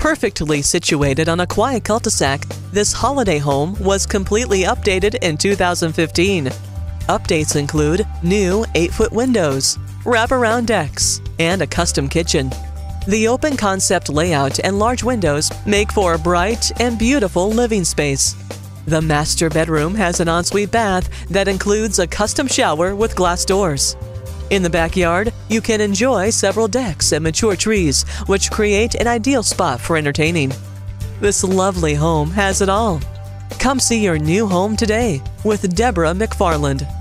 Perfectly situated on a quiet cul-de-sac, this Holladay home was completely updated in 2015. Updates include new 8-foot windows, wraparound decks, and a custom kitchen. The open concept layout and large windows make for a bright and beautiful living space. The master bedroom has an ensuite bath that includes a custom shower with glass doors. In the backyard, you can enjoy several decks and mature trees, which create an ideal spot for entertaining. This lovely home has it all. Come see your new home today with Deborah McFarlane.